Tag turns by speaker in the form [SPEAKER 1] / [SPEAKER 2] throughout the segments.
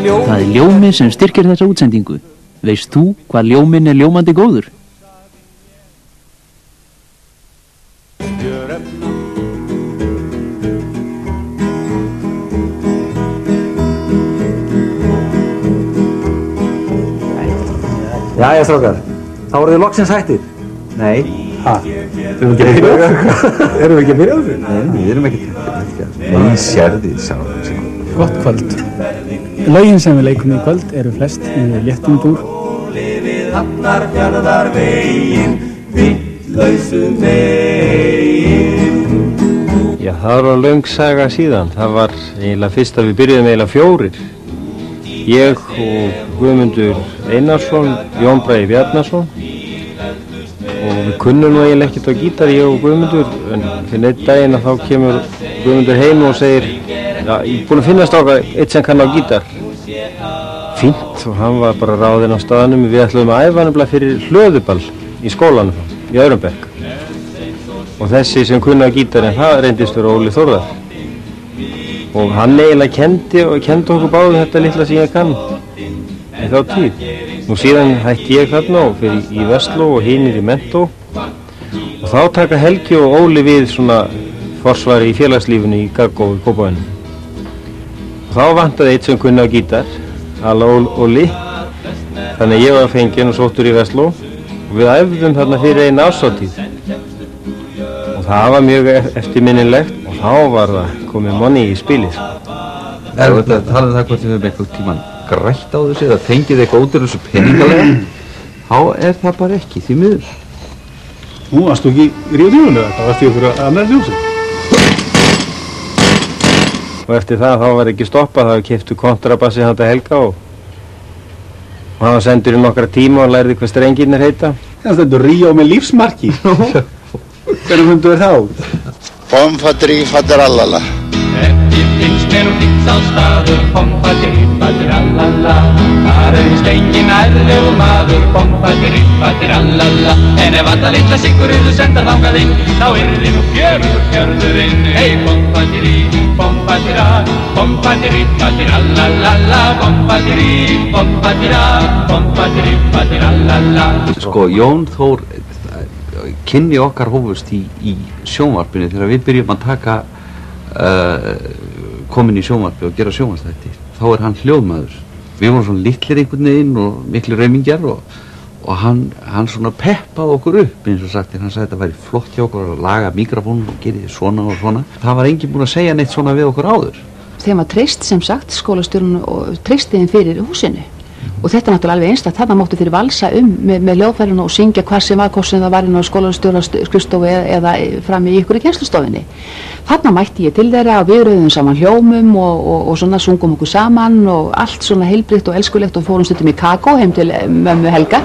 [SPEAKER 1] Það er ljómi sem styrkir þessa útsendingu. Veist þú hvað ljómin er ljómandi góður?
[SPEAKER 2] Jæja, strákar, þá voruð þið loksins hættir. Nei. Hæ? Erum við ekki að byrja á þessu? Erum við ekki að byrja á þessu? Nei, við erum ekki að byrja. Nei, sérði, sá.
[SPEAKER 3] Gott kvöld. Lögin sem við leikum í kvöld eru flest í léttum dúr.
[SPEAKER 4] Lifið hannar fjörðar veginn, vittlausu meginn.
[SPEAKER 5] Já, það var löng saga síðan. Það var eiginlega fyrst að við byrjuðum eiginlega fjórir. Ég og Guðmundur Einarsson, Jón Bræði Bjarnason og við kunnum nú eiginlega ekkert á gítar, ég og Guðmundur, en fyrir neitt daginn að þá kemur Guðmundur heim og segir Já, ég er búinn að finna stáka eitt sem kann á gítar. Fínt og hann var bara ráðinn á staðanum. Við ætlum að æfa nefnilega fyrir hlöðuball í skólanum í Örumbekk. Og þessi sem kunna á gítarinn, það reyndist fyrir Óli Þórðar. Og hann eiginlega kendi, kendi okkur báðu þetta litla sem ég kann í þá tíð. Nú síðan hætti ég þarna og fyrir í Vestló og hinnir í Mentó. Og þá taka Helgi og Óli við svona forsvari í félagslífinu í Gargó í Kópavænum. Þá vantaði eitt sem kunni á gítar, Alla Óli, þannig að ég var fenginn og sóttur í Vestló og við æfðum þarna fyrir einn ásáttíð. Og það var mjög eftirminnilegt og þá var það komið monni í spilið.
[SPEAKER 2] Er þetta að tala um það hvort við höfum eitthvað tíman grætt á þessu eða fengið eitthvað út úr þessu peningalega, þá er það bara ekki því miður.
[SPEAKER 3] Nú varst þú ekki í Djúlunni eða? Það varst í okkur annar ljósið.
[SPEAKER 5] Og eftir það þá var ekki stoppað, þá keftu kontrabassi handa Helga og, og hann var sendur í nokkra tíma og lærði hvað strengirnir heita.
[SPEAKER 3] Þannig að þetta er Ríu með lífsmarki. Hvernig fundu þér þá?
[SPEAKER 6] Pomfatri fadrallala.
[SPEAKER 4] Ekki finnst mér hún fýtt á staður, pomfatri fadrallala. Það eins engin ærlegu maður, pomfatri fadrallala. En ef alla litla sigurðu senda þangað inn, þá er þið nú fjörður fjörðurinn. Hei, pomfatri fadrallala, pomfatri, pomfatira, pomfatri fadrallala.
[SPEAKER 2] Sko, Jón Þór, kynni okkar hófust í, í sjónvarpinu þegar við byrjum að taka uh, komin í sjónvarpi og gera sjónvarpstætti þá er hann hljóðmaður. Við vorum svona litlir einhvern veginn og miklu reymingjar og, og hann, hann svona peppaði okkur upp eins og sagt hann sagði þetta væri flott hjá okkur að laga mikrofónum og gera svona og svona. Það var enginn búinn að segja neitt svona við okkur áður.
[SPEAKER 7] Þeim var treyst sem sagt skólastjórun og treystiðin fyrir húsinu og þetta er náttúrulega alveg einstaklega, þarna máttu þeir valsa um með, með hljóðfærinu og syngja hvað sem var, hvort sem það var inn á skólastjóra skrifstofu eða, fram í ykkur í kjenslustofinni þarna mætti ég til þeirra og við rauðum saman hljómum og, og, og svona sungum okkur saman og allt svona heilbritt og elskulegt og fórum stundum í kakó heim til mömmu Helga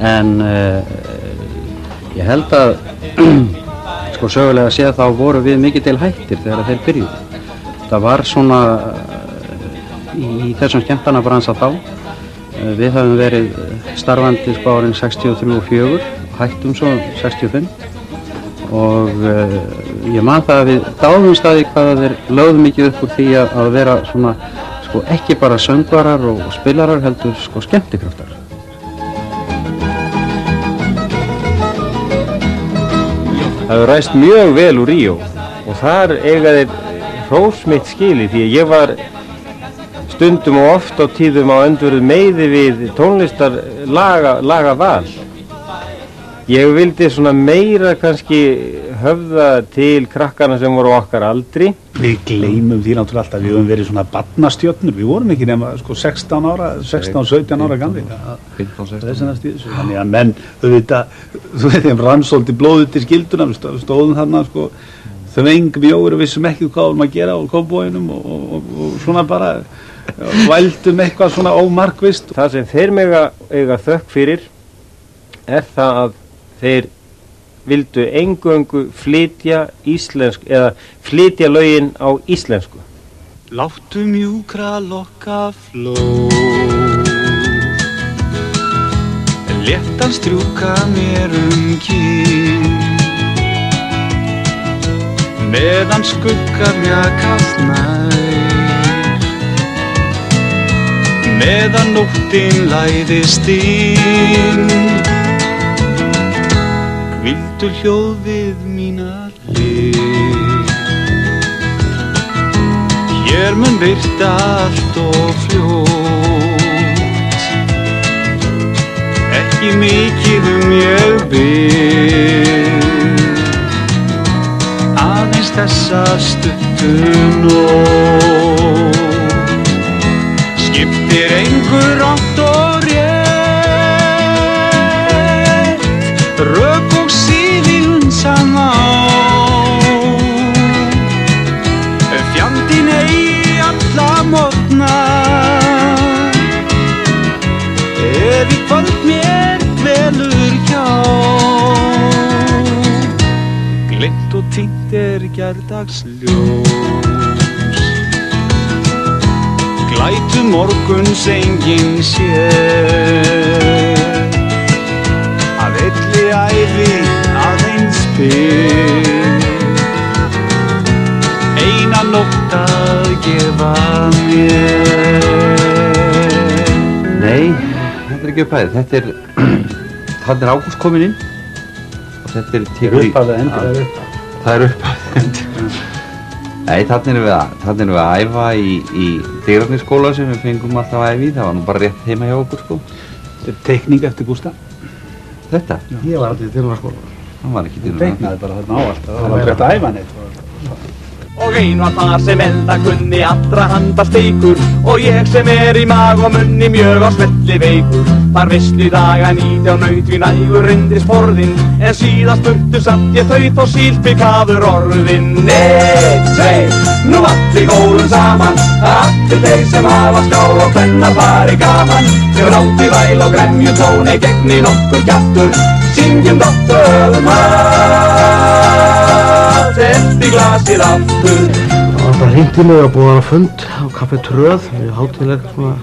[SPEAKER 8] En uh, ég held að, sko sögulega séð þá voru við mikið til hættir þegar þeir byrjuðu. Það var svona uh, í þessum skemmtana bransa þá. Uh, við höfum verið starfandi sko árin 63 og 4 og hættum svo 65 og ég man það að við dáðum staði hvað þeir lögðum mikið upp úr því að vera svona sko ekki bara söngvarar og spilarar heldur sko skemmtikraftar.
[SPEAKER 5] Það hefur ræst mjög vel úr Ríó og þar eiga þeir hrósmitt skili því að ég var stundum og oft á tíðum á öndverðu meiði við tónlistar laga, laga val. Ég vildi svona meira kannski höfða til krakkana sem voru okkar aldri.
[SPEAKER 3] Við gleymum því náttúrulega alltaf, við höfum verið svona barnastjörnur, við vorum ekki nema sko 16 ára, 16-17 ára gamli.
[SPEAKER 2] 15-16
[SPEAKER 3] Þannig að menn, auðvitað, þú veit þeim rannsóldi blóðu til skilduna, við stóðum þarna sko
[SPEAKER 9] þveng mjóður og vissum ekki hvað vorum að gera á kópbóinum og, og, og, og svona bara vældum eitthvað svona ómarkvist
[SPEAKER 5] Það sem þeir mega eiga þökk fyrir er það að þeir vildu engöngu flytja íslensk eða flytja lögin á íslensku.
[SPEAKER 3] Láttu mjúkra lokka fló Léttan strjúka mér um kýr. Meðan skuggar mjakast nær Meðan nóttin læðist inn Hvildu hljóð við mínar hlið. Hér mun virta allt og fljót Ekki mikið um ég byrð Aðeins þessa stuttu nót Skiptir einhver átt og týnt er gerdagsljós Glætu morguns enginn sér. Að elli æfi aðeins fyrr Eina nótt að gefa mér.
[SPEAKER 2] Nei, þetta er ekki upphæðið, þetta er, þetta er ágúst komin inn. Og þetta er tekur í,
[SPEAKER 9] er
[SPEAKER 2] það er upphæðið. Nei, þannig erum við að, þannig erum við að æfa í, í dýrarniskóla sem við fengum alltaf að æfa í, það var nú bara rétt heima hjá okkur sko.
[SPEAKER 9] Þetta er teikning eftir Gústa
[SPEAKER 2] Þetta,
[SPEAKER 10] Ég var aldrei til að skóla.
[SPEAKER 2] hann var ekki dýrarniskóla.
[SPEAKER 9] teiknaði bara þarna á allt það var ekki hægt að æfa neitt
[SPEAKER 11] Og ein var þar sem elda kunni allra handa steikur. Og ég sem er í mag og munni mjög á smelli veikur. Þar veistlu daga nýti á naut við nægur reyndis forðinn. En síðan spurtu samt ég þau þó sílpikaður orðinn. Eitt, tveir, nú allir góðum saman. Allir þeir sem hafa skál og hvenna fari gaman. Þegar átti væl og gremju tóni gegni nokkur kjattur Syngjum dottöðum hatt Eftir glasið aftur.
[SPEAKER 10] Það var bara hringt í mig og búið að fund á kaffi Tröð, við hátileg svona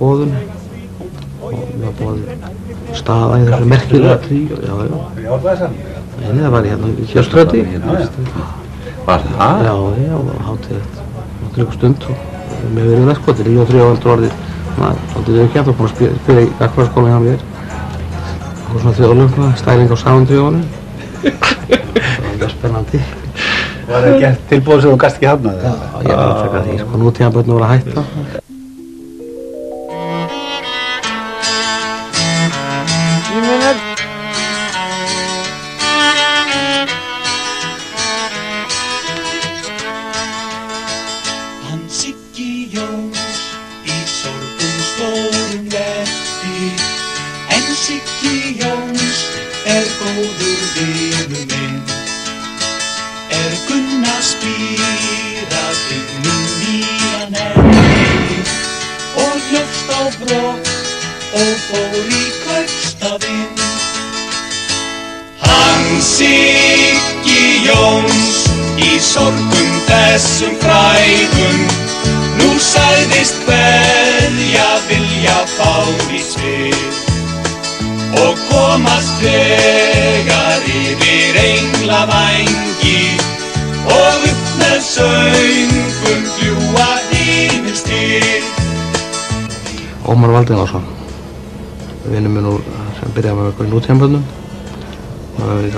[SPEAKER 10] bóðun og við var búið staða í þessu merkilega trí og já, já,
[SPEAKER 9] Já, það sann
[SPEAKER 10] Nei, það var hérna í kjöströti Já,
[SPEAKER 2] Var það?
[SPEAKER 10] já, það var hátilegt náttúrulega stund og með verið það sko, þetta er líka þrjá vandur orðið. Svona, svolítið við kæmt og búin að spila- spila í akkvæðaskóla hjá mér. Og svona þjóðlöfna, stæling á sándrjóðunum það var spennandi
[SPEAKER 9] Var það gert tilbúið sem þú gast ekki hafnað
[SPEAKER 10] Já, ég er alveg frekar því, sko, nú tíma börnum voru að hætta.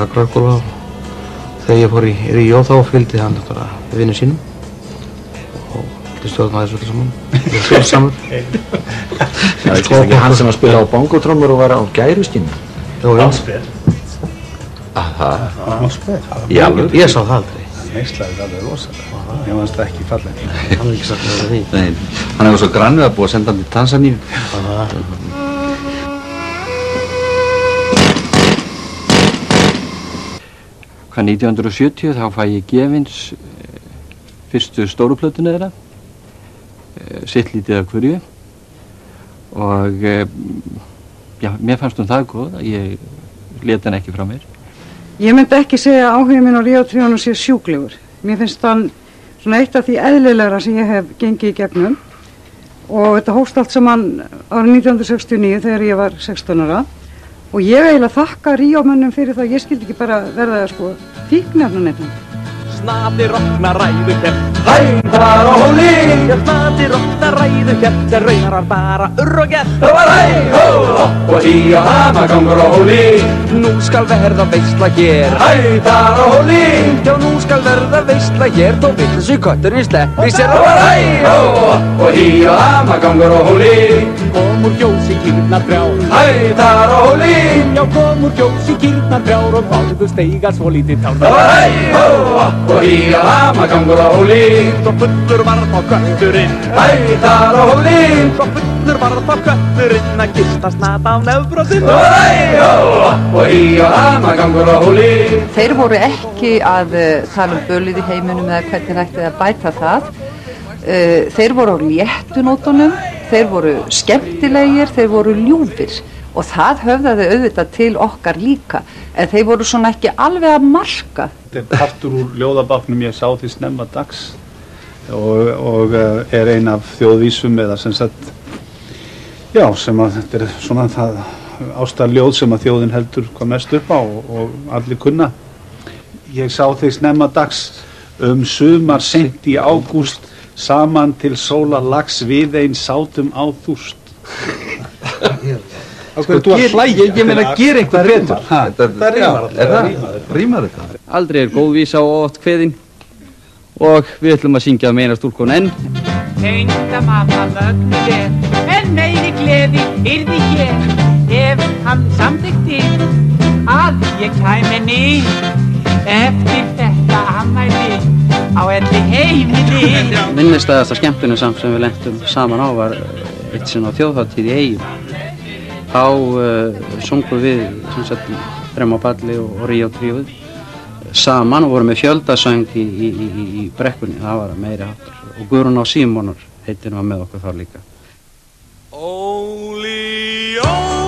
[SPEAKER 10] Það í Gaglarskóla og þegar ég fór í, er í Jóþá fylgdi hann náttúrulega við vinnur sínum og fylgdi stjórna þessu öllu saman. Við erum skilsamur.
[SPEAKER 6] Það er ekki hann sem að spila á bongotrómur og var á gæruskinn
[SPEAKER 10] Jú, jú.
[SPEAKER 2] Aha, í alveg.
[SPEAKER 10] Ég sá það aldrei.
[SPEAKER 9] Neislaði alveg rosa Ég fannst það ekki fallið
[SPEAKER 10] Hann er ekki sagt með því.
[SPEAKER 2] Nei, hann hefur svo grannið að búið að senda hann til Tansaníu. Hvað
[SPEAKER 5] 1970 þá fæ ég gefins eh, fyrstu stóruplötuna þeirra eh, sitt lítið af hverju. Og eh, já, mér fannst hún það góð að ég leta hann ekki frá mér.
[SPEAKER 12] Ég myndi ekki segja að áhuga minn á Ríó Tríónu sé sjúklegur. Mér finnst hann svona eitt af því eðlilegra sem ég hef gengið í gegnum. Og þetta hóst allt saman árið 1969 þegar ég var 16 ára og ég eiginlega þakka Ríómönnum fyrir það að ég skildi ekki bara verða sko fíknefna nefnum.
[SPEAKER 13] Snati rokna ræðu kert Hæðar og hóli Ég snati rokna ræðu kert En raunar bara urr og gert Það var hæ, hó, hopp og hí og hama gangur og hóli Nú skal verða veistla hér Hæðar og hóli Já, nú skal verða veistla hér Þó vill þessu kötturinn sleppi sér Það var hæ, hó, hopp og hí og hama gangur og hóli Kom úr kjósi kýrnar brjár Hæðar og hóli Já, kom úr kjósi kýrnar brjár Og fáðu steiga svo lítið tár Það var hæ, hó, hopp og hí og hama gangur og hóli Og fullur var þá kötturinn. Hæðar og hóli Og fullur var þá kötturinn Að gista snata á hopp og hí og hama gangur og hóli
[SPEAKER 14] Þeir voru ekki að uh, tala um bölið í heiminum eða hvernig er að bæta það. Uh, þeir voru á léttunótunum, þeir voru skemmtilegir, þeir voru ljúfir og það höfðaði auðvitað til okkar líka. En þeir voru svona ekki alveg að marka.
[SPEAKER 3] Þetta er partur úr ljóðabáknum ég sá því snemma dags. Og, og eh, er ein af þjóðvísum eða sem sagt já sem að þetta er svona það ástarljóð sem að þjóðin heldur hvað mest upp á og, og allir kunna. Ég sá því snemma dags um sumar sent í ágúst saman til sóla lags við einn sátum á þúst
[SPEAKER 2] Sko,
[SPEAKER 3] þú að
[SPEAKER 2] ger-
[SPEAKER 3] hlæja?
[SPEAKER 2] ég- ég meina, gera einhver betur. Þetta-
[SPEAKER 3] það rímar
[SPEAKER 2] er það? Rímar þetta?
[SPEAKER 8] Aldrei er góð vísa og oft kveðin og við ætlum að syngja meina stúlkun enn
[SPEAKER 15] Tengda mamma mögnu vel En meiri gleði yrði hér Ef hann samþykti Að ég kæmi ný Eftir þetta ammæli Á elli heimili
[SPEAKER 8] Minnistæðasta skemmtunum samt sem við lentum saman á var eitt sinn á þjóðháttíð í eigum. Þá uh, sungum við sem sagt Bremma Balli og, og Ríó Tríóð saman og vorum með fjöldasöng í, í, í, í, brekkunni, það var meiri hattur. Og Guðrún á Símonur heitin var með okkur þar líka.
[SPEAKER 13] og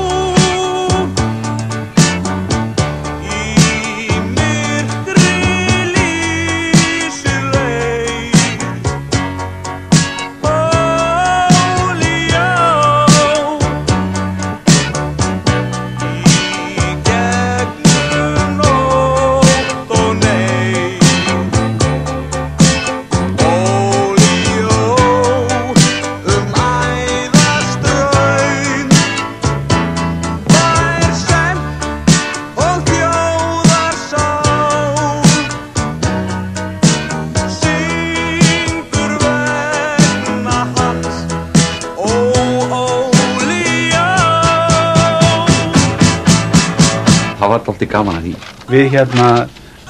[SPEAKER 2] gaman að því.
[SPEAKER 3] Við hérna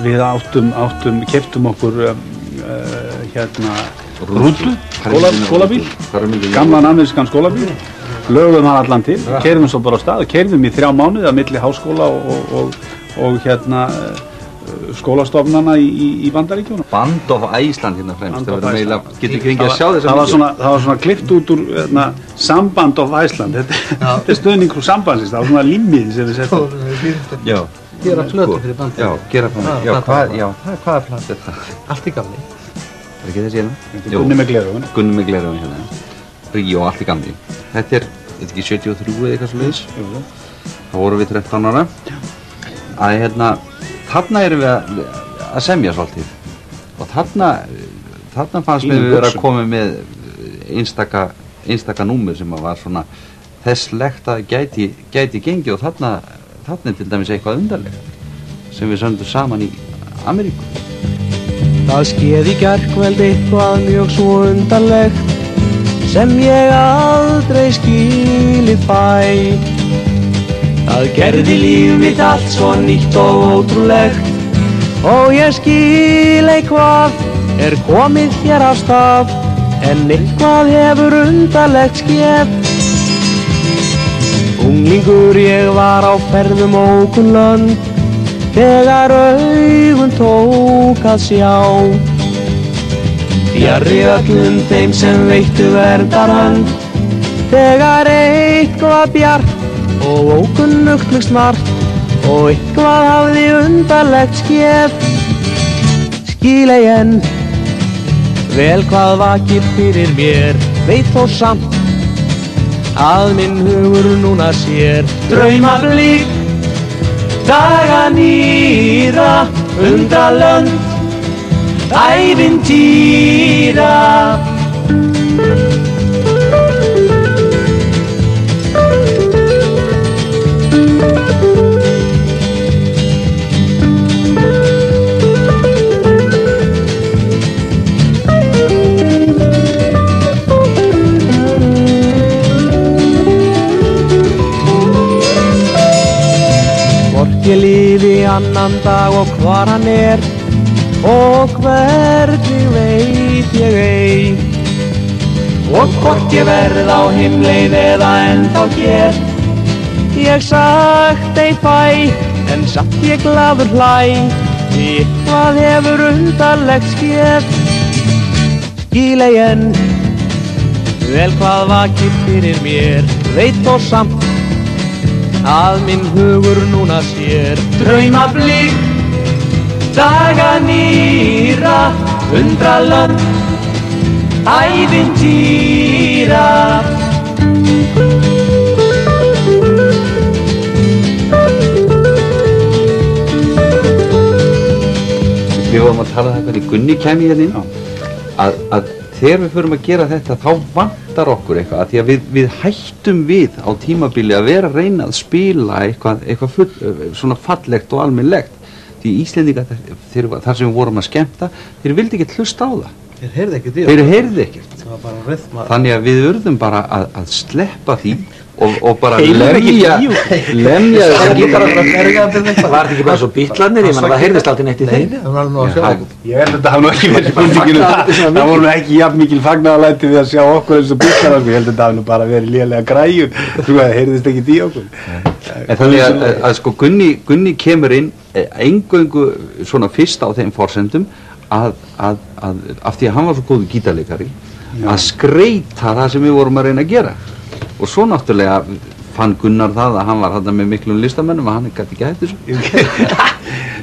[SPEAKER 3] við áttum, áttum keftum okkur um, uh, hérna rútu, skóla, skólabíl. Gamlan amerískan skólabíl. Lögum hann allan til, keirðum svo bara á stað keirðum í þrjá mánuði að milli háskóla og, og, og, og hérna uh, skólastofnana í, í, í bandaríkjónum
[SPEAKER 2] Band of Iceland hérna fremst
[SPEAKER 3] Band of
[SPEAKER 2] Það sjá
[SPEAKER 3] það,
[SPEAKER 2] þessa
[SPEAKER 3] það, var svona, það var svona klift út úr hérna, samband of Iceland. Þetta, þetta er stöðning frú sambandsins það var svona límið sem við settum.
[SPEAKER 2] Já
[SPEAKER 8] Gera plötu
[SPEAKER 2] Sko,
[SPEAKER 8] fyrir bandið.
[SPEAKER 2] Já, gera plötu
[SPEAKER 8] Ah,
[SPEAKER 2] Já, hvað, já, það, plata er það?
[SPEAKER 8] Allt í gamli.
[SPEAKER 2] Er ekki þessi hérna?
[SPEAKER 3] Þetta er
[SPEAKER 2] Jú.
[SPEAKER 3] Gunni með gleraugun.
[SPEAKER 2] Gunni með gleraugun hérna Ríó, allt í gamli Þetta er, þetta ekki 73 eða eitthvað svo leiðis Þá vorum við 13 ára Að hérna, þarna erum við að, að semja svolítið Og þarna, þarna fannst við vera að koma með einstaka, einstaka númer sem að var svona þess legt að gæti, gæti gengi og þarna, þarna er til dæmis eitthvað undarlegt sem við söndum saman í Ameríku
[SPEAKER 13] Það skeð í gerkveld eitthvað mjög svo undarlegt sem ég aldrei skilið fæ. Það gerði líf mitt allt svo nýtt og ótrúlegt og ég skil eitthvað er komið hér á stað en eitthvað hefur undarlegt skeð. Unglingur ég var á ferðum ókun lönd þegar augun tók að sjá. Fjarrri öllum þeim sem veittu verðarhand Þegar eitthvað bjart og ókunnugt mjög smart og eitthvað hafði undarlegt skeð. Skílei enn Vel hvað vakir fyrir mér veit þó samt að minn hugur núna sér. Draumablík, daga nýra, undralönd, ævintýra ég lifi annan dag og hvar hann er og hvernig veit ég ei. Og hvort ég verð á himleið eða ennþá hér. Ég sagt ei fæ en satt ég gladur hlæ. Því hvað hefur undarlegt skeð. Skílei enn vel hvað vakir fyrir mér. Veit þó samt að minn hugur núna sér. Draumablík, daga nýra, undralönd, ævintýra
[SPEAKER 2] Við vorum að tala um þetta í Gunni kemi hérna inn að, að þegar við förum að gera þetta þá vantar okkur eitthvað að því að við, við hættum við á tímabili að vera að reyna að spila eitthvað, eitthvað full, svona fallegt og almennlegt því Íslendinga þar sem við vorum að skemmta þeir vildi ekki hlusta á það.
[SPEAKER 16] Þeir heyrði ekkert
[SPEAKER 2] þeir heyrði ekkert. Þannig að við urðum bara að, að sleppa því og, og bara
[SPEAKER 10] ekki
[SPEAKER 2] lemja lemja
[SPEAKER 10] Það
[SPEAKER 2] þessa
[SPEAKER 10] gítar
[SPEAKER 2] gítara
[SPEAKER 10] Var þetta ekki bara svo bítlarnir, ég menna það heyrðist aldrei neitt í þeim.
[SPEAKER 16] Það var alveg að sjá.
[SPEAKER 3] Ég held að þetta hafa nú ekki verið spurninginu. Það voru nú ekki jafn mikil fagnaðalæti við að sjá okkur eins og bílar Ég held að þetta hafa nú bara verið lélega græjur. Þú veist, það heyrðist ekki í okkur.
[SPEAKER 2] En þannig að, að, að sko Gunni, Gunni kemur inn engöngu svona fyrst á þeim forsendum að, að, að af því að hann var svo góðu gítarleikari að skreita það sem við vorum að reyna að gera og svo náttúrulega fann Gunnar það að hann var hann með miklum listamennum að hann gæti ekki hægt þessu.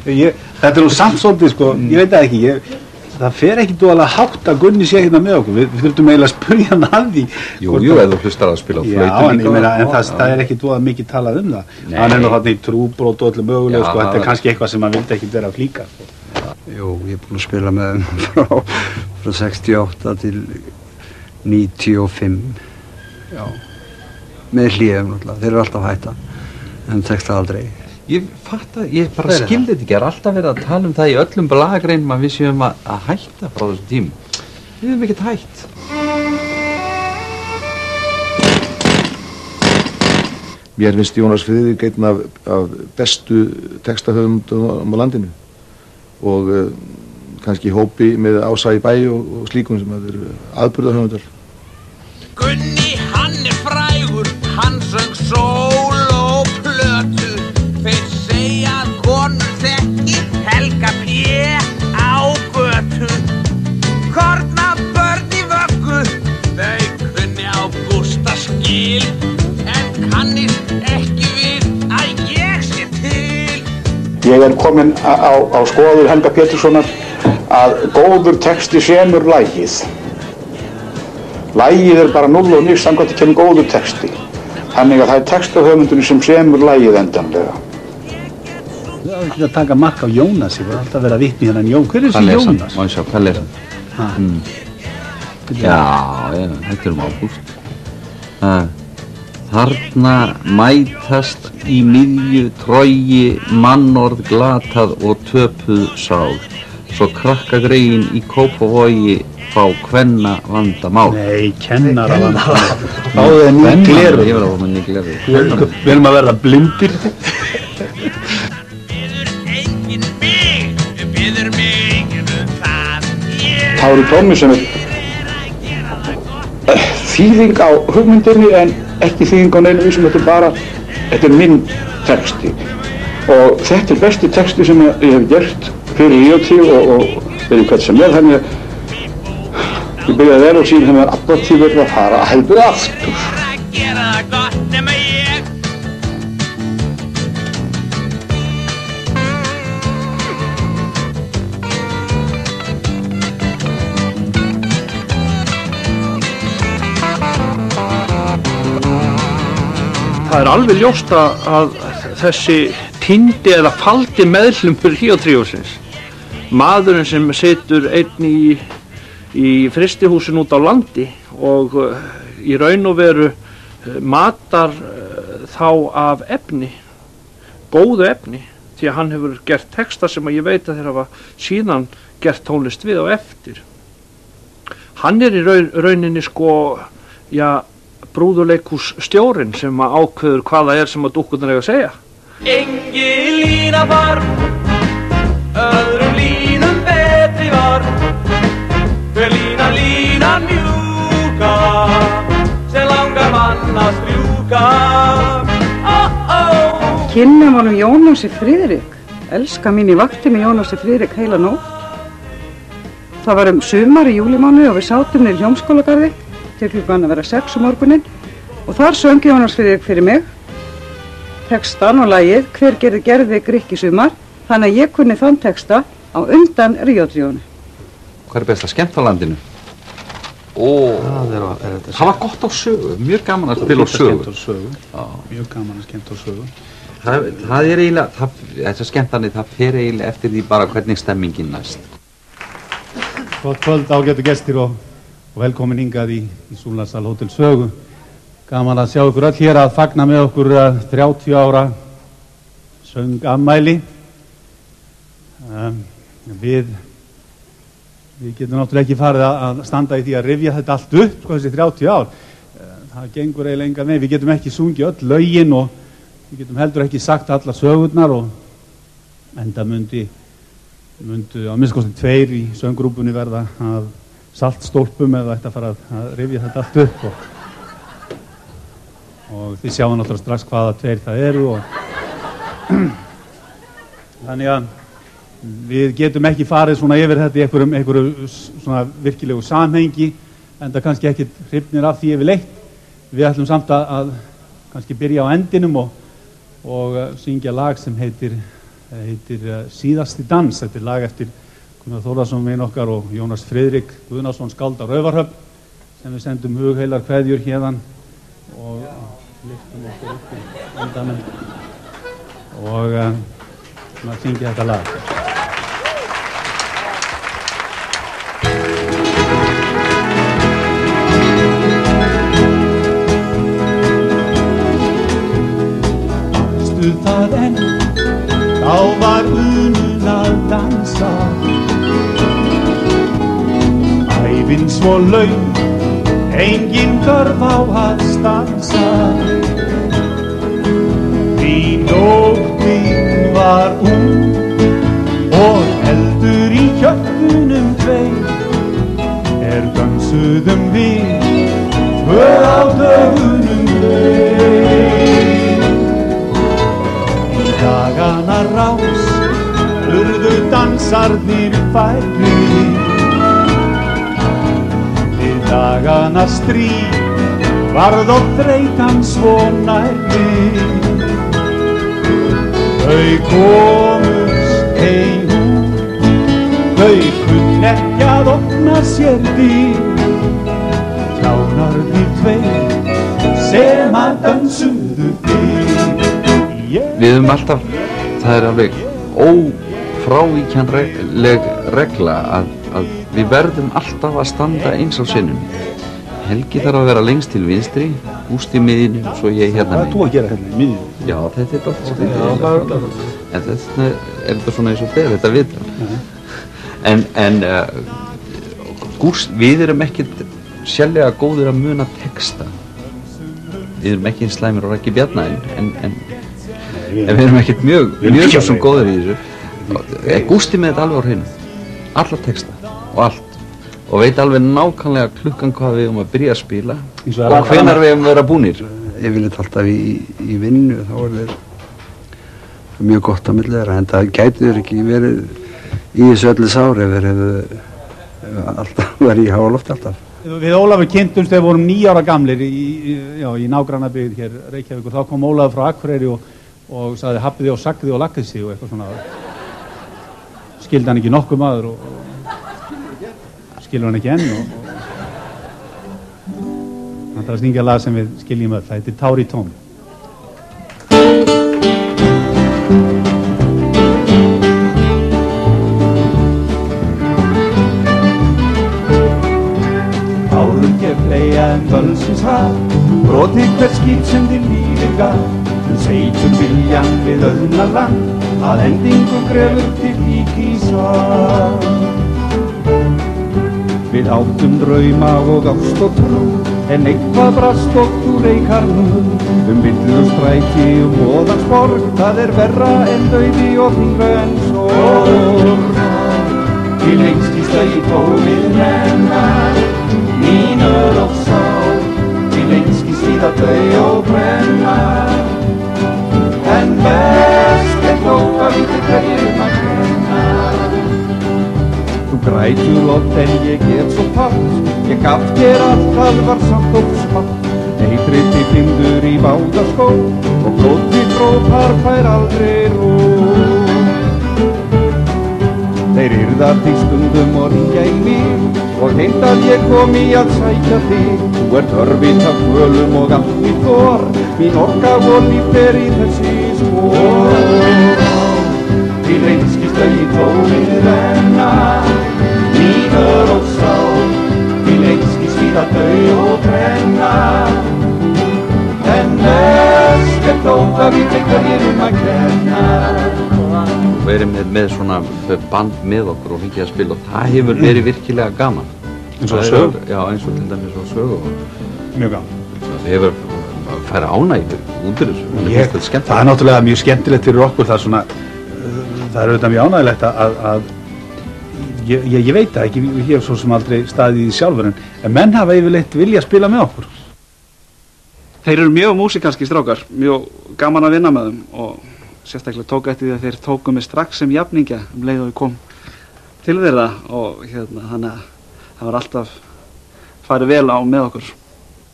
[SPEAKER 3] Ég, Þetta er nú samt svolítið sko, ég veit það ekki ég, Það fer ekki dóðalega hátt að Gunni sé hérna með okkur. Við, við þurfum eiginlega að spurja hann að því
[SPEAKER 2] Jú, jú,
[SPEAKER 3] að-
[SPEAKER 2] ef þú hlustar að spila á
[SPEAKER 3] Já,
[SPEAKER 2] flautu
[SPEAKER 3] en
[SPEAKER 2] líka
[SPEAKER 3] ég meina,
[SPEAKER 2] og-
[SPEAKER 3] en það, það er ekki dóða mikið talað um það.
[SPEAKER 2] Nei.
[SPEAKER 3] Hann er nú þarna í trúbrót og öllu mögulegu
[SPEAKER 2] Já,
[SPEAKER 3] sko, Þetta er kannski eitthvað sem hann vildi ekki vera að flíka sko.
[SPEAKER 8] Jú, ég er búinn að spila með frá, frá 68 til 95 Já með hlýjum náttúrulega, þeir eru alltaf hætta en tekst það aldrei
[SPEAKER 2] Ég fatt að, ég bara skildi þetta ekki, það er alltaf verið að tala um það í öllum blagagreinum að við séum að, að hætta frá þessum tímum. Við hefum ekkert hætt.
[SPEAKER 17] Mér finnst Jónas Friðrik einn af, af bestu textahöfundum á landinu og uh, kannski í hópi með í bæ og, og slíkum sem að eru aðburðahöfundar.
[SPEAKER 18] Gunni hann söng sól og plötu Þeir segja að konur þekki Helga P. á götu Korna börn í vöggu, þau kunni á Gústa skil En kannist ekki við að ég sé til
[SPEAKER 19] Ég er komin á, á, skoður Helga Péturssonar að góður texti semur lægið. Lægið er bara null og nýtt samkvæmt ekki um góður texti. Þannig að það er textahöfundunum sem semur lægið endanlega.
[SPEAKER 3] Það er ekki að taka mark á Jónas Ég voru alltaf að vera vitni hérna en Jón Hver er þessi? Jónas?
[SPEAKER 2] Má ég sjá, hvað les hann?
[SPEAKER 3] Ha.
[SPEAKER 2] Mm. Já, þetta er um ágúst. Þarna mætast í miðju trógi mannorð glatað og töpuð sál. Svo krakka gregin í kópavogi fá kvenna vandamál.
[SPEAKER 3] Nei, kennara vandamál. Fáðu þér ný gleru.
[SPEAKER 2] Ég verði að fá með ný gleru.
[SPEAKER 3] Við við erum að verða blindir
[SPEAKER 19] eru tómi sem er eh, þýðing á hugmyndinni en ekki þýðing á neinu vísum. Þetta er bara, þetta er minn texti. og þetta er besti texti sem ég hef gert fyrir Ríotí og, og fyrir hvert sem er þannig að ég byrjaði vel og síðan hefur alltaf tíð verið að fara að heldur aftur.
[SPEAKER 20] Það
[SPEAKER 21] er alveg ljóst að að þessi tindi eða faldi meðlumur Ríotríósins maðurinn sem situr einn í, í fristihúsin út á landi og uh, í raun og veru uh, matar uh, þá af efni góðu efni því að hann hefur gert texta sem að ég veit að þeir hafa síðan gert tónlist við á eftir. Hann er í raun, rauninni sko já brúðuleikús stjórin sem að ákveður hvaða er sem að dúkkurnar eiga að segja.
[SPEAKER 22] Engi lína var Öðrum
[SPEAKER 12] Kynnum honum Jónasi Friðrik. Elska mín í vakti með Jónasi Friðrik heila nótt. Það var um sumar í júlimánu og við sátum nýr hjómskólagarði til klukkan að vera sex um morgunin og þar söngi Jónas Friðrik fyrir mig textan og lagið Hver gerði gerði grikk í sumar þannig að ég kunni þann texta á undan Ríotríónu.
[SPEAKER 2] Hvað er best að skemmt á landinu? Ó,
[SPEAKER 3] Það er, er
[SPEAKER 2] það var gott á sögu, mjög gaman að spila á sögu.
[SPEAKER 3] Mjög gaman að skemmt á sögu.
[SPEAKER 2] Það, það er eiginlega, það, þessar skemmtanir, það fer eiginlega eftir því bara hvernig stemmingin næst.
[SPEAKER 3] Gott kvöld ágættu gestir og, og velkomin hingað í, í Súlarsal Hotel Sögu. Gaman að sjá ykkur öll hér að fagna með okkur uh, 30 ára söngamæli. Um, við, við getum náttúrulega ekki farið að, standa í því að rifja þetta allt upp, sko þessi 30 ár. Uh, það gengur eiginlega enga með, við getum ekki sungið öll lögin og við getum heldur ekki sagt alla sögurnar og enda myndi myndu á minnskosti tveir í söngrúpunni verða af saltstólpum eða ætti að fara að, að rifja þetta allt upp og, og þið sjáum náttúrulega strax hvaða tveir það eru og þannig að við getum ekki farið svona yfir þetta í einhverjum, einhverjum svona virkilegu samhengi en það kannski ekki hrifnir af því yfir leitt við ætlum samt að, að kannski byrja á endinum og, og uh, syngja lag sem heitir heitir uh, Síðasti dans, þetta er lag eftir Gunnar Þórðarsson vinn okkar og Jónas Friðrik Guðnarsson skald á Rauvarhöfn sem við sendum hugheilar kveðjur hérðan og liftum okkur upp í endanum og svona syngja þetta lag Manstu það enn. Þá var unun að dansa. Æfinn svo laun Engin þörf á að stansa. Því nóttin var ung Og eldur í kjöttunum tveir. Er dansuðum við Tvö á dögunum tveir rás urðu dansarnir færri Við dagana stríð varð og þreytan svo nærri. Þau komust heim Þau kunn ekki að opna sér dyr Kjánarnir tveir sem að dansuðu fyrr.
[SPEAKER 2] Við höfum alltaf, það er alveg ófrávíkjanleg regla að, að við verðum alltaf að standa eins á sinnum. Helgi þarf að vera lengst til vinstri, Gústi í miðinu og svo ég hérna
[SPEAKER 3] Hvað er þú að gera hérna í miðjum?
[SPEAKER 2] Já, þetta er
[SPEAKER 3] það er-
[SPEAKER 2] En þetta er þetta svona eins og fer, þetta viðtal. En, en uh, Gúst, við erum ekkert sérlega góðir að muna texta. Við erum ekki eins slæmir og rækki bjarna en, en, en, við erum ekkert mjög, mjög svo sem góðir í þessu. Er Gústi með þetta alveg á hreinu? Alla texta og allt. Og veit alveg nákvæmlega klukkan hvað við erum að byrja að spila
[SPEAKER 3] og það
[SPEAKER 2] hvenar við erum að vera búnir.
[SPEAKER 23] Yfirleitt alltaf í, í vinnu þá er þeir mjög gott á milli þeirra en það gæti ekki verið í þessu öllu sár ef þeir hefðu ef alltaf verið í háloft alltaf
[SPEAKER 3] Við Ólafur kynntumst þegar við vorum nýjára gamlir í, í, í nágranna byggð hér Reykjavík og þá kom Ólafur frá Akureyri og, og sagði hafði og sagði og lagði sig og eitthvað svona. Skildi hann ekki nokkuð maður og, og skilur hann ekki enn og, og hann þarf að stingja lag sem við skiljum öll, það heitir Tári Tóm.
[SPEAKER 24] Áður gef leia en völsins haf Broti hver skýt sem þið lífið gaf En seitur viljan við öðna land Að endingu grefur til líki svar Við áttum drauma og ást og trú En eitthvað brast og þú reykar nú. Um villu stræti og móðansborg Það er verra en dauði og þingra en sorg. Til lengst í stau tómið mennar Mínur og sál Til lengst í síða dau og brenna En best er þó að viti hverjum að kenna Þú grætur og en ég get svo pátt Ég gaf þér allt, það var samt og smátt Eitrið til fyndur í báða skó Og blóti grópar fær aldrei ró Þeir yrðar því stundum og ringja í mig. Og heilt að ég kom í að sækja þig. Þú ert örfitt af kvölum og allt í þor. Mín orka og líf er í þessi Til einskist að ég tómið renna. Mínur og sál Til einskist við að dau og brenna. En mest er þó að við tekar ég um að kenna
[SPEAKER 2] verið með, með svona band með okkur og fengið að spila. Og það hefur verið virkilega gaman.
[SPEAKER 3] Eins og
[SPEAKER 2] Það
[SPEAKER 3] sög?
[SPEAKER 2] Já, eins og til dæmis og sög og
[SPEAKER 3] Mjög gaman.
[SPEAKER 2] Það hefur að færa ánægju út úr þessu.
[SPEAKER 3] Ég,
[SPEAKER 2] skemmtilegt.
[SPEAKER 3] það er náttúrulega mjög skemmtilegt fyrir okkur. Það er svona það er auðvitað mjög ánægilegt að, að ég, ég, ég veit það ekki. Ég hef svo sem aldrei staðið í því sjálfur en, en menn hafa yfirleitt vilja að spila með okkur.
[SPEAKER 25] Þeir eru mjög músikalski strákar, mjög gaman að vinna með þeim og sérstaklega tók eftir því að þeir tóku mig strax sem jafningja um leið og ég kom til þeirra og hérna þannig að það var alltaf farið vel á með okkur.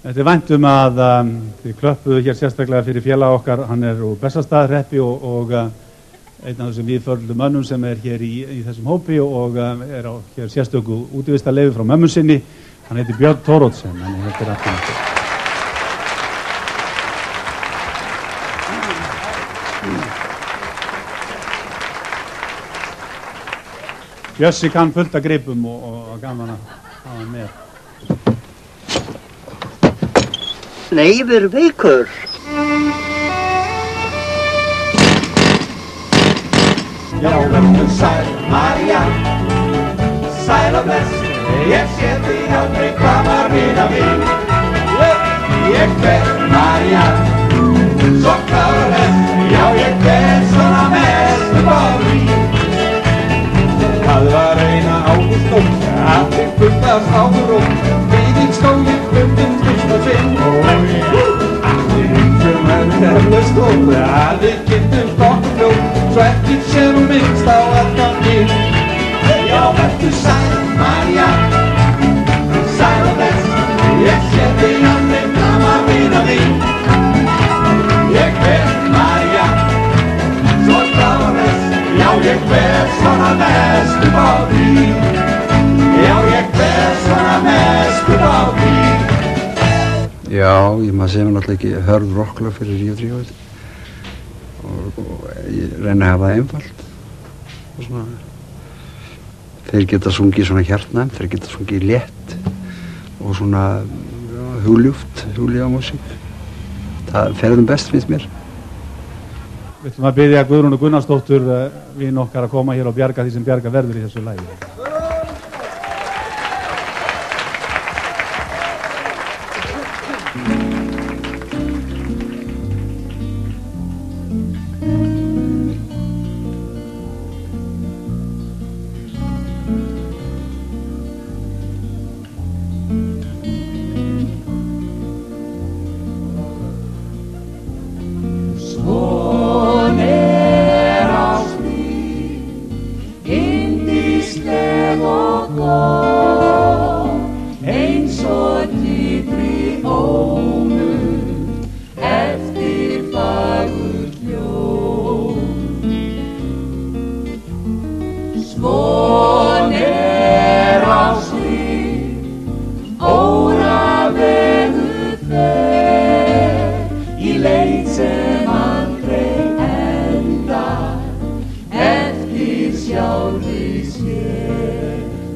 [SPEAKER 3] Þetta er væntum að um, þið klöppuðu hér sérstaklega fyrir félag okkar. Hann er úr Bessastaðreppi og, og uh, einn af þessum viðförlum mönnum sem er hér í, í þessum hópi og um, er á hér sérstöku útvista leifi frá mömmun sinni. Hann heitir Björn Tórótsen hann er þetta aftur Bjössi kann fullt af gripum og, og, og gaman að hafa hann með
[SPEAKER 11] Leifur veikur.
[SPEAKER 24] Já, verður sæl, Marja, sæl og bless, ég sé þig aldrei kramar vina mín. Ég fer, Marja, svo klárar þess, já, ég fer svona mest á því. Það var eina ágústótt, allir fullast áður og bygging skóli fundum fyrsta sinn. Allir ríkjum en hefðast og allir kynntum stokkum fljótt, svo ekki sér um minnst á aðgangin. Já, verður sæl, Marja, Já, ég
[SPEAKER 23] maður segja náttúrulega ekki hörð rockla fyrir Ríu Tríóið og, og ég reyna að hafa það einfalt. Og svona þeir geta sungið svona hjartnæmt, þeir geta sungið létt og svona já, hugljúft, hugljúfa músík. Það ferðum best finnst mér.
[SPEAKER 3] Við ætlum að byggja Guðrún og Gunnarsdóttur uh, við okkar að koma hér og bjarga því sem bjarga verður í þessu lægi.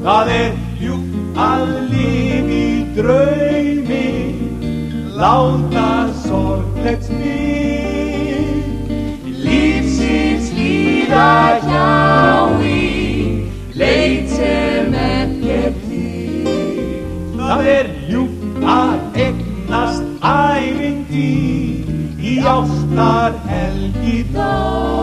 [SPEAKER 24] Það er djúpt að lífi
[SPEAKER 11] draumi, láta sorglegt spil. Lífsins líða hjái, leit sem ekkert líf. Það er djúpt að egnast æfindi í ástar helgi þá.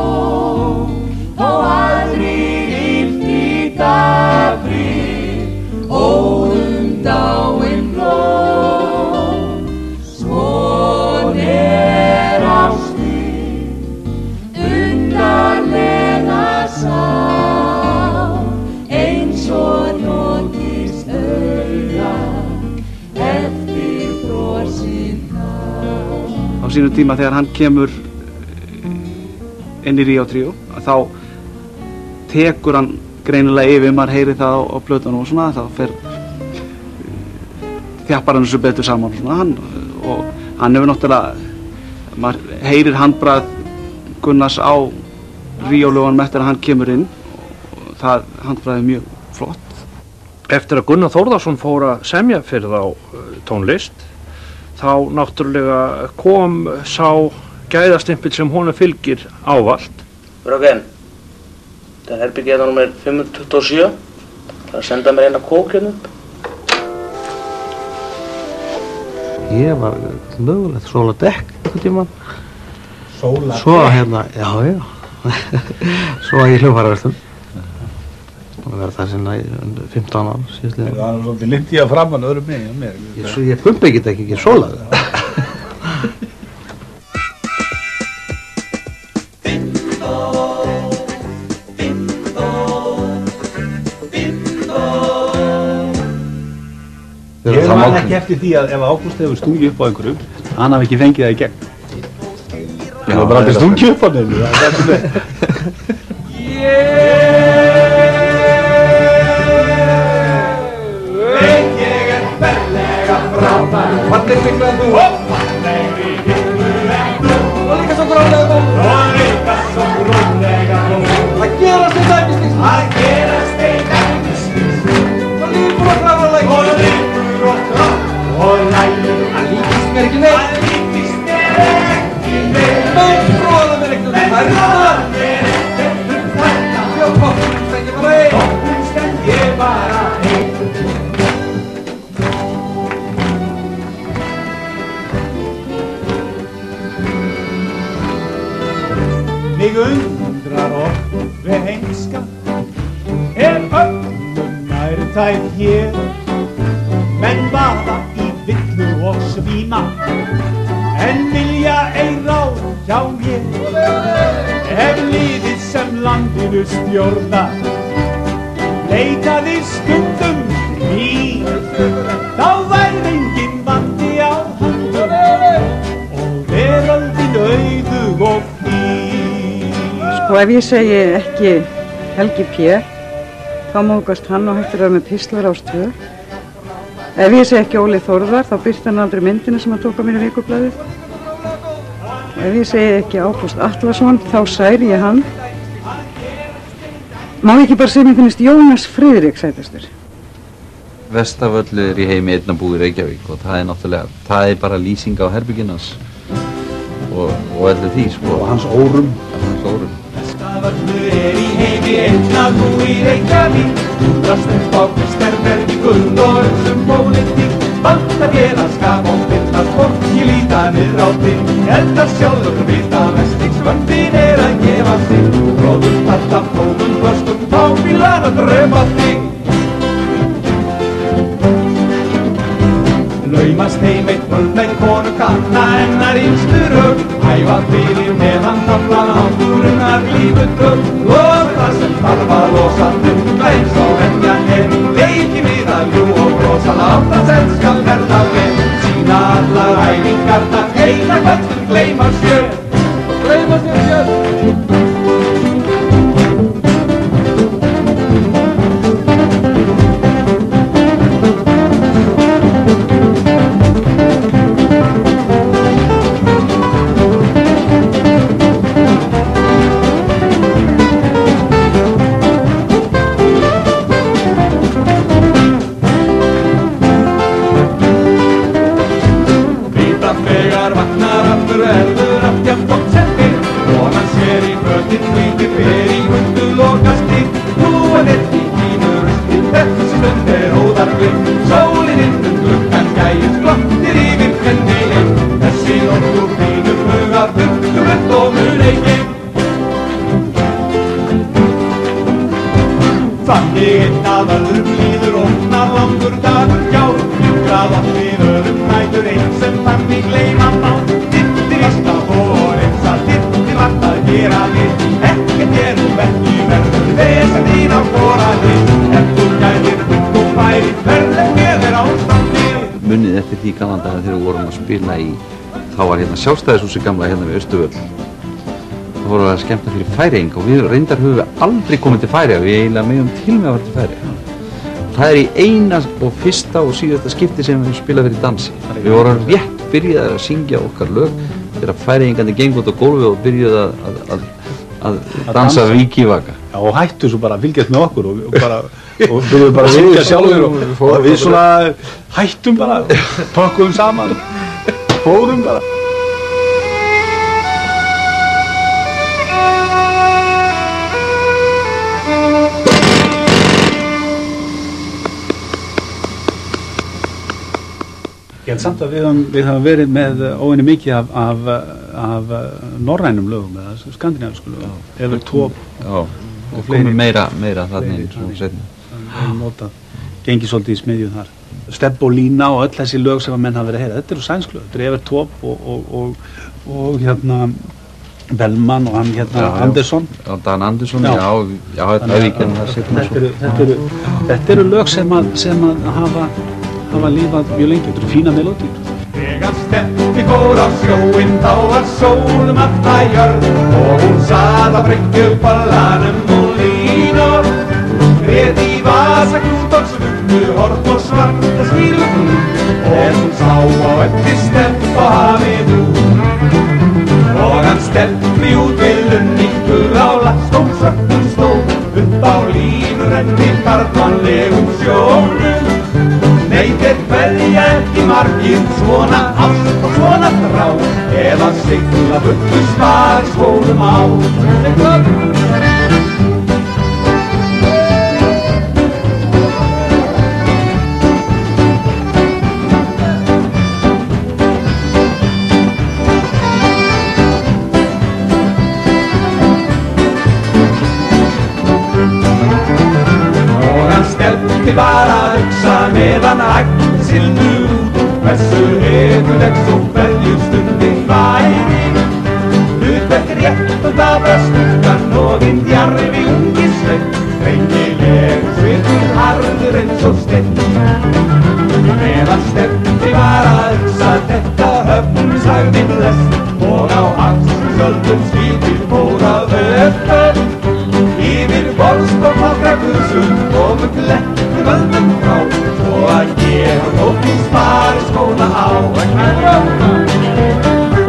[SPEAKER 25] Sínu tíma þegar hann kemur eh, inn í Ríó Tríó þá tekur hann greinilega yfir, maður heyri það á, á plötunum og svona, þá fer þjappar hann þessu betur saman svona, hann, og hann hefur náttúrulega maður heyrir handbrað Gunnars á Ríólögunum eftir að hann kemur inn og það handbrað er mjög flott.
[SPEAKER 21] Eftir að Gunnar Þórðarsson fór að semja fyrir þá uh, tónlist þá náttúrulega kom sá gæðastimpill sem honum fylgir ávallt
[SPEAKER 26] Bróken, þetta er herbyggið nummer 527. Það er að senda mér eina kók hérna upp.
[SPEAKER 10] Ég var mögulegt sóla dekk einhvern tímann.
[SPEAKER 16] Sóla
[SPEAKER 10] Svo
[SPEAKER 16] dekk?
[SPEAKER 10] hérna, já, já. Svo að ég hljófararverslun. Búin að vera það sinna í 15 ár síðastlega.
[SPEAKER 3] Það er svolítið lindið að framann öðrum mig og mér.
[SPEAKER 10] Ég, svo, ég pumpa ekki ekki, ekki sóla það.
[SPEAKER 3] Ég man ekki eftir því að ef Ágúst hefur stungið upp á einhverjum, hann hafi ekki fengið það í gegn. Það var bara aldrei stungið upp á nefnu,
[SPEAKER 11] Remember landinu stjórna Leitaði stundum í Þá væri engin vandi á handum Og veröldin auðug og
[SPEAKER 12] Sko ef ég segi ekki Helgi P. þá mókast hann og hættir að vera með píslar ástöðu. Ef ég segi ekki Óli Þórðar þá byrst hann aldrei myndina sem hann tók á mínu vikublaðið. Og ef ég segi ekki Ágúst Atlason þá særi ég hann. Má ég ekki bara segja mér finnist Jónas Friðrik sætastur?
[SPEAKER 2] Vestavöllur í heimi einna búi Reykjavík og það er náttúrulega, það er bara lýsing á herbygginans og, og öllu því sko. Og
[SPEAKER 3] hans órum.
[SPEAKER 2] Hans órum.
[SPEAKER 11] Vestavöllur er í heimi einna í Reykjavík Útrast upp á Kristerbergi, guld og öllum pólitík Vantar félagskap og fyllast fólk í lítanir átti Eldar sjálfur vita mestings vöndin er að gefa sig. Róðum þetta fóðum vörstum tábílar að dröma þig Laumast heim eitt völd með konu kanna ennar yngstu rög Æfa fyrir meðan naflan áttúrunar lífu drög Og það sem þarf að losa þurfa eins og venja er. Leiki við að ljú og brosa láta selskal verða vel. Sína allar æfingarnar eina kvöldum gleyma sér
[SPEAKER 2] Deus. Hérna sjálfstæðishúsi gamla hérna við Östuvöll þá vorum við að skemmta fyrir færing og við reyndar höfum við aldrei komið til færi við eiginlega meðum til með að fara til færi það er í eina og fyrsta og síðasta skipti sem við spila fyrir dansi. Við vorum rétt byrjað að syngja okkar lög þegar færingandi gengur út á gólfi og byrjuð að, að, að, að dansa. vikivaka
[SPEAKER 3] Já, og hættu svo bara að fylgjast með okkur og, og bara, og þú bara að syngja sjálfur og, og við svona hættum bara, pakkum saman, fórum bara. Held samt að við höfum, við höfum verið með óinni mikið af, af, af norrænum lögum eða skandinavísku lögum, eða tóp
[SPEAKER 2] Já, og komum meira, meira þannig
[SPEAKER 3] gengið svolítið í smiðju þar. Stepp og Lína og öll þessi lög sem að menn hafa verið að heyra, þetta eru sænsk lög, þetta Evert Tóp og, og, og, og hérna Bellman og hann hérna
[SPEAKER 2] Já, já.
[SPEAKER 3] Andersson.
[SPEAKER 2] Já, Dan Andersson, já, já, þetta er setna
[SPEAKER 3] þetta þetta, eru, þetta eru lög sem að, sem að hafa, hafa lífað mjög lengi, þetta eru fína melódíur.
[SPEAKER 11] Þegar steppi fór á sjóinn þá var sólum alla jörð og hún sað að bryggju ballanum og línur Grét í vasa klútor svunnu hort og svarta skýlu og hún sá á eftir stepp á hafið úr og hann steppi út við lunningur á lastóm svörtum stóð upp á línu renni karlmannlegum sjónum þeir kveðja ekki margir svona ást og svona þrá eða sigla buttu spari skólum á. Stelti var að hugsa meðan ætti sildu út Hversu hefulegt svo hverju stundin væri. Hlutverk rétt og dabra stúlkan og hinn djarfi ungi sveit Drengileg sveitur harður eins og steinn. Meðan stelti var að hugsa þetta höfnum sagði bless Og á axsöldum skipið fór að öppna Yfir borðstopp á krafðusum og með glettum öldum frá Svo að og nóttum spari skóla á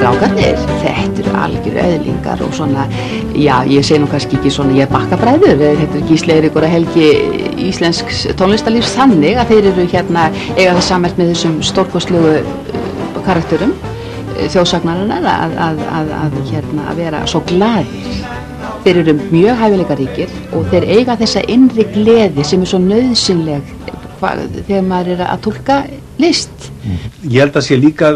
[SPEAKER 7] Rákarnir, þetta eru algjör öðlingar og svona, já, ég segi nú kannski ekki svona, ég bakkabræður, þetta er Gísli Eiríkur og Helgi íslensks tónlistarlífs þannig að þeir eru hérna, eiga það samert með þessum stórkostlegu karakterum eh, þjóðsagnarinnar að, að, að, að, hérna, að vera svo gladir. Þeir eru mjög hæfileika ríkir og þeir eiga þessa innri gleði sem er svo nöðsynleg þegar maður er að tólka list.
[SPEAKER 3] Ég held að sé líka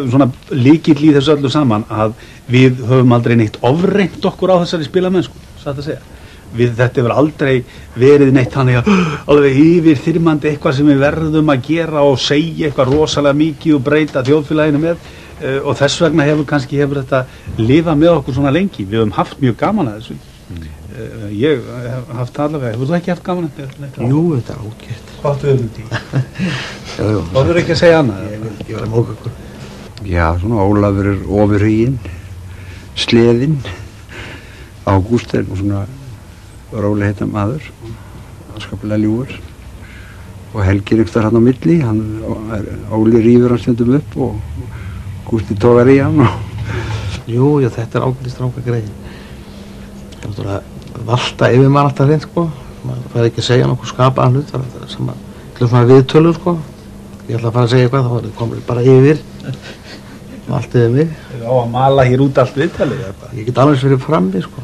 [SPEAKER 3] líkill í þessu öllu saman að við höfum aldrei neitt ofreint okkur á þessari spilamennsku, satt að segja. Við þetta hefur aldrei verið neitt þannig að alveg yfir þyrmandi eitthvað sem við verðum að gera og segja eitthvað rosalega mikið og breyta þjóðfélaginu með uh, og þess vegna hefur kannski hefur þetta lifað með okkur svona lengi. Við höfum haft mjög gaman að þessu. Uh, ég hef haft allavega, hefur þú ekki haft gaman þetta?
[SPEAKER 10] Jú, þetta er ágætt.
[SPEAKER 3] Hvað við höfum því?
[SPEAKER 10] Já, já.
[SPEAKER 3] Þú verður ekki að segja annað.
[SPEAKER 10] Ég, ég var að móka ykkur.
[SPEAKER 23] Já, svona Ólafur er ofurhuginn, sleðinn, Ágúst er nú svona róli heita maður, skaplega ljúur og Helgi er ykkur hann á milli, hann er, Óli rýfur hann stundum upp og Gústi tókar í hann og
[SPEAKER 10] Jú, já, þetta er ágætt stráka greið. Náttúrulega valta yfir mann alltaf hreint, sko. maður fær ekki að segja nokkuð skapaðan hlut það er sem að klukk maður viðtölu sko ég ætla að fara að segja eitthvað þá komið bara yfir allt yfir mig
[SPEAKER 3] Já, að mala hér út allt hvað?
[SPEAKER 10] ég get alveg fyrir frammi sko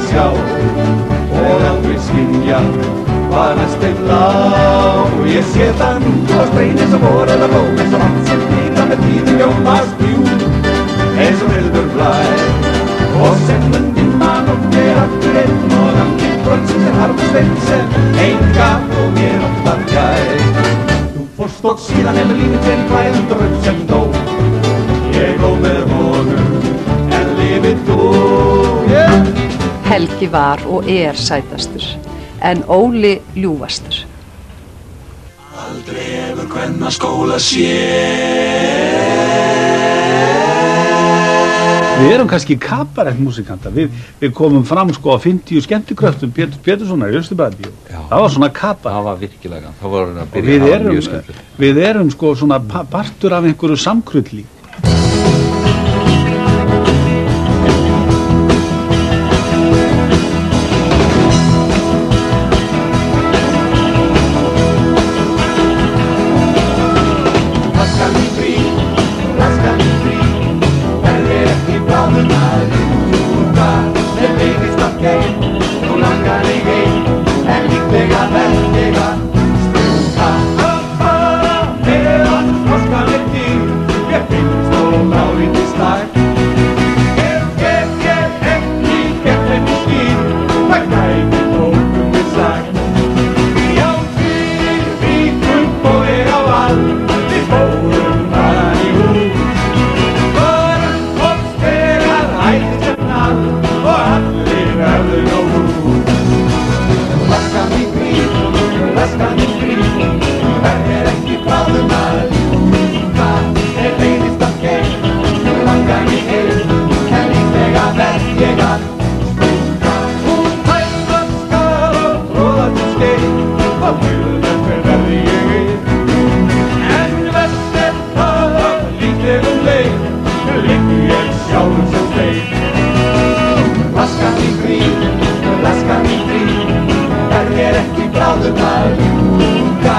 [SPEAKER 11] að sjá. Og aldrei skynja bara stilla og ég sé það nú á streyni sem voruð að bómi sem hann sem býta með tíðum jómast bjú eins og vildur flæ og semlundin mann og mér aftur einn. Og þannig bröndsum sem harfum stein sem enga og mér oftar gæ Þú fórst og síðan hefur lífið til hlæðum drömm sem dó. Ég góð með
[SPEAKER 14] Helgi var og er sætastur, en Óli ljúfastur.
[SPEAKER 11] Aldrei hefur hvenna skóla sé
[SPEAKER 3] Við erum kannski kabarettmusikanta, við, við komum fram sko á 50 skemmtikröftum Pétur Péturssonar í Östubæði það var svona kabar
[SPEAKER 2] það var virkilega, það var að byrja
[SPEAKER 3] við
[SPEAKER 2] að hafa
[SPEAKER 3] erum,
[SPEAKER 2] mjög skemmtilegt.
[SPEAKER 3] við erum sko svona pa- partur af einhverju samkrulli
[SPEAKER 11] bráðum að ljúka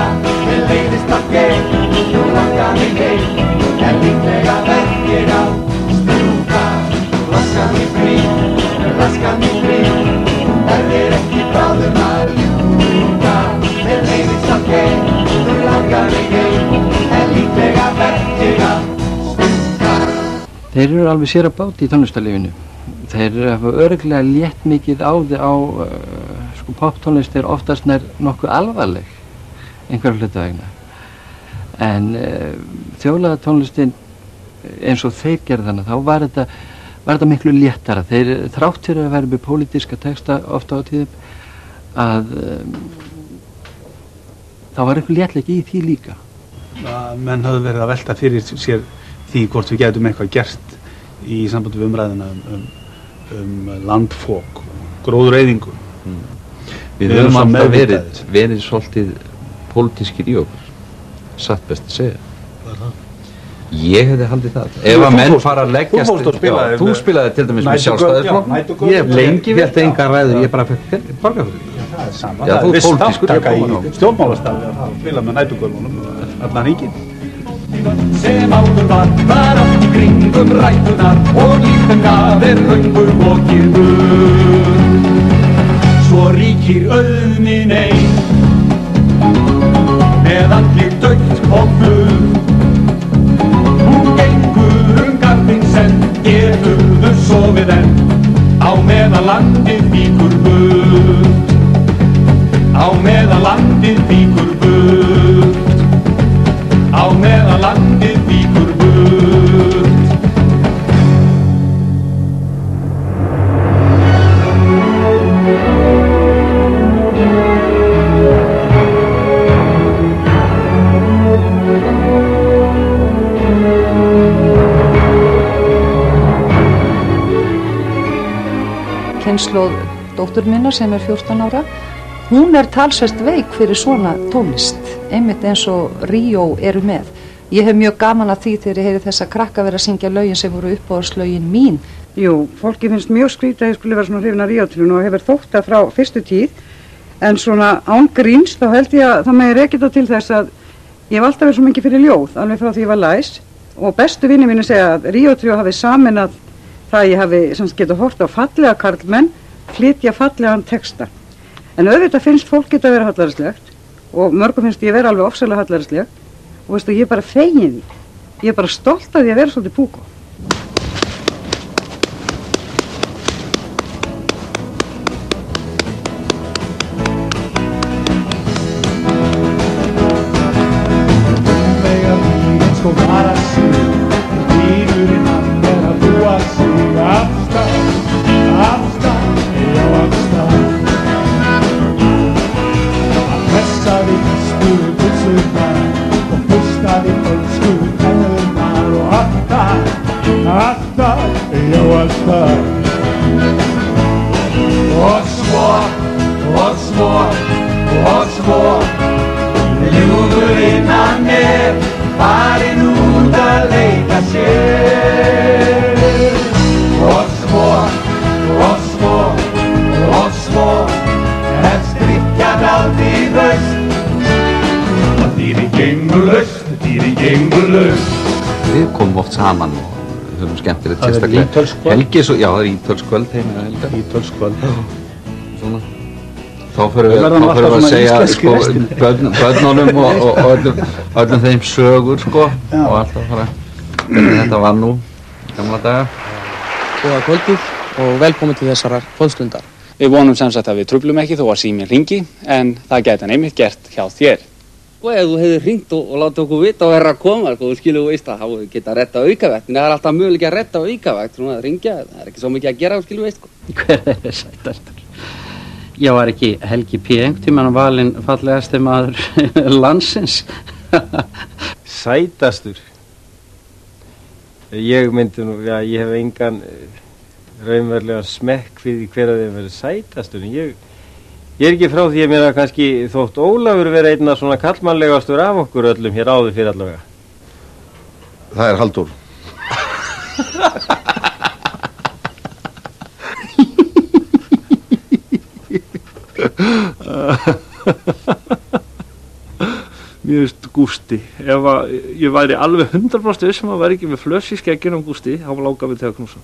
[SPEAKER 11] Mér leiðist að geim, nú langar mig heim. En líklega verð ég að strjúka Laskan í grín, laskan í grín Er ég ekki bráðum að ljúka Mér leiðist að geim, nú langar mig heim. En líklega verð ég að
[SPEAKER 8] Þeir eru alveg sér að báti í tónlistarlifinu. Þeir hafa örglega létt mikið á á, poptónlist er oftast nær nokkuð alvarleg, einhverja hluta vegna. En uh, þjólaða tónlistin eins og þeir gerði þannig, þá var þetta, var þetta miklu léttara. Þeir þrátt fyrir að vera með pólitíska texta ofta á tíðum, að um, þá var einhver léttleiki í því líka.
[SPEAKER 3] að menn hafðu verið að velta fyrir sér því hvort við getum eitthvað gert í sambandi við umræðina um, um, um landfók gróður eyðingu
[SPEAKER 2] Við höfum alltaf verið, verið svolítið pólitískir í okkur, satt best að segja. Ég hefði haldið það. Ef
[SPEAKER 3] Þú
[SPEAKER 2] að menn fara að leggjast...
[SPEAKER 3] þú fórst spilaðir
[SPEAKER 2] Já, Þú
[SPEAKER 3] með-
[SPEAKER 2] spilaði til dæmis með sjálfstæðisflokk.
[SPEAKER 3] já.
[SPEAKER 2] Ég lengi
[SPEAKER 3] Ég
[SPEAKER 2] vel
[SPEAKER 3] hélt
[SPEAKER 2] enga ræður, ég bara fekk borga fyrir því.
[SPEAKER 3] það er sama,
[SPEAKER 2] Já,
[SPEAKER 3] það
[SPEAKER 2] þú
[SPEAKER 3] er viss
[SPEAKER 2] pólitískur,
[SPEAKER 3] þáttaka
[SPEAKER 2] ég kom
[SPEAKER 3] í stjórnmálastarfi að að spila með nætugölunum allan ríkin
[SPEAKER 11] sem áður var var allt í kringum rætunar og lífum gaf er röngum og kýrfur svo ríkir auðnin ein. Með allir dögt og flug
[SPEAKER 14] kynnslóð dóttur minna sem er 14 ára hún er talsvert veik fyrir svona tónlist einmitt eins og Ríó eru með. Ég hef mjög gaman að því þegar ég heyri þessa krakka vera að syngja lögin sem voru uppáðslögin mín.
[SPEAKER 12] Jú, fólki finnst mjög skrítið að ég skulle vera svona hrifin að ríotrún og hefur þótt það frá fyrstu tíð. En svona án gríns þá held ég að það með er ekkert til þess að ég hef alltaf verið svo mikið fyrir ljóð alveg frá því ég var læs. Og bestu vinni mínu segja að ríotrú hafi saminað það að ég hafi sem sagt, getað hort á fallega karlmenn flytja fallegan texta. En auðvitað finnst fólk geta að vera hallarslegt og mörgum finnst ég vera alveg ofsalega hallarsleg og veistu ég er bara fegin því. Ég er bara stolt að vera svolítið púko
[SPEAKER 2] skemmtilegt
[SPEAKER 3] Það er
[SPEAKER 2] sérstaklega.
[SPEAKER 3] ítölskvöld.
[SPEAKER 2] Helgi svo, já það er ítölskvöld heim með Helga.
[SPEAKER 3] Ítölskvöld.
[SPEAKER 2] Svona. Þá fyrir
[SPEAKER 3] Við
[SPEAKER 2] þá fyrir við að segja sko, börn, börnunum og, og, og öllum, öllum þeim sögur sko og alltaf fara þetta var nú gamla daga.
[SPEAKER 27] Góða kvöldið og velkomin til þessarar kvöldstundar. Við vonum sem sagt að við trublum ekki þó að síminn ringi en það gæti hann einmitt gert hjá þér.
[SPEAKER 28] Sko ef þú hefur hringt og, og látið okkur vita og er að koma, sko, þú skilur þú veist að þá geta að retta aukavægt, en það er alltaf möguleik að retta aukavægt, svona að ringja, það er ekki svo mikið að gera, þú skilur þú veist, sko.
[SPEAKER 8] Hver er sætastur? Já, var ekki Helgi P. einhvern tímann valinn fallegasti maður landsins?
[SPEAKER 5] Sætastur Ég myndi nú, já, ég hef engan eh, raunverulega smekk fyrir hver að þeim verið sætastur en ég, ég er ekki frá því að mér að kannski þótt Ólafur vera einna svona kallmannlegastur af okkur öllum hér áður fyrir allavega.
[SPEAKER 17] Það er Halldór.
[SPEAKER 21] Mér veist Gústi, ef að ég væri alveg 100% vissum að væri ekki með flöss í skegginu um Gústi, þá langar við að knúsa.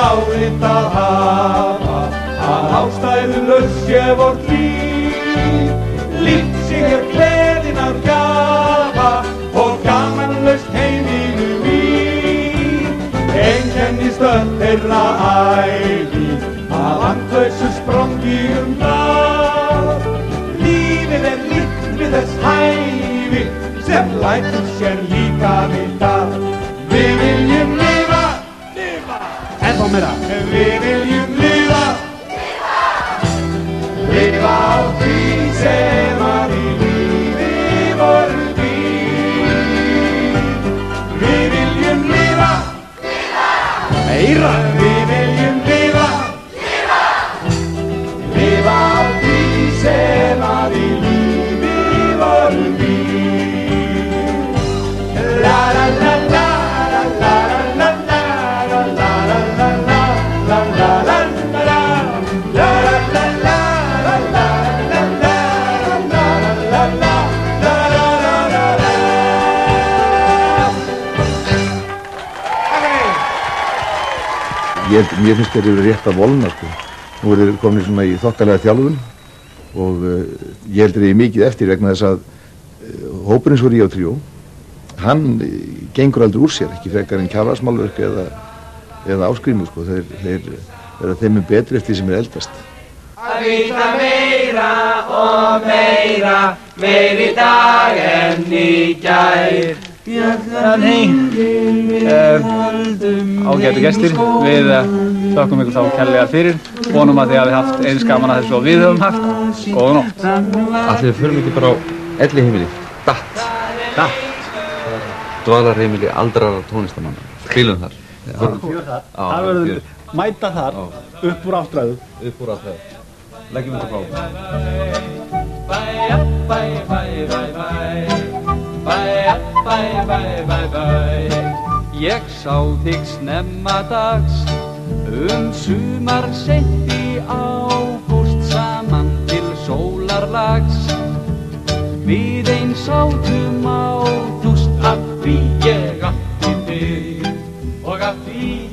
[SPEAKER 11] Áriðt að hafa að ástæðu sé vort líf Líft sig er gleðin af gafa og gamanlaust heiminu mín. Einkennist öll þeirra æfi að andlausu sprongi um það. Lífið er líkt við þess hæfi sem lætur sér líka við það Ennþá meira Við viljum lifa Lifa Lifa á því sem að í lífi voru dýr Við viljum lifa Lifa Meira
[SPEAKER 17] Ég held, finnst þeir eru rétt að volna sko. Nú eru þeir komin svona í þokkalega þjálfun og uh, ég held þeir eru mikið eftir vegna þess að uh, hópurinn svo Ríó Tríó hann uh, gengur aldrei úr sér, ekki frekar en kjárvarsmálverk eða, eða áskrimu sko. Þeir, þeir eru þeim er betri eftir því sem er eldast.
[SPEAKER 11] Að vita meira og meira, meiri dag en í gær.
[SPEAKER 27] Þannig, ágætu gestir, við uh, þökkum ykkur þá kærlega fyrir, vonum að þið hafi haft eins gaman að þessu og við höfum haft. Góða nótt.
[SPEAKER 2] Allir förum ekki bara á elli heimili, datt.
[SPEAKER 27] Datt.
[SPEAKER 2] Dvalarheimili aldrara tónlistamanna. Spilum þar.
[SPEAKER 3] Fjör þar. Það verður mæta þar upp úr áttræðu.
[SPEAKER 2] Upp úr áttræðu. Leggjum þetta frá.
[SPEAKER 11] Bæja, bæja, bæja, bæja, bæja.
[SPEAKER 13] Ég sá þig snemma dags um sumar seint í ágúst saman til sólarlags. Við einn sátum á þúst af því ég átti þig og af því.